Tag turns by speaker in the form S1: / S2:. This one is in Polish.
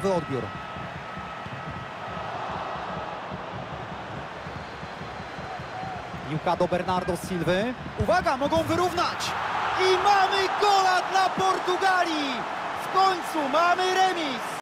S1: celowy odbiór. Piłka do Bernardo Silwy. Uwaga, mogą wyrównać! I mamy gola dla Portugalii! W końcu mamy remis.